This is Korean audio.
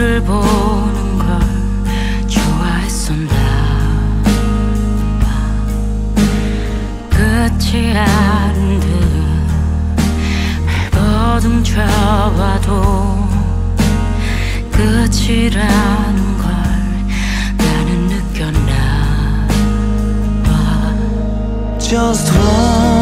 너를 보는 걸 좋아했었나 봐. 끝이 아닌 듯말 버둥쳐와도 끝이라는 걸 나는 느꼈나 봐. Just one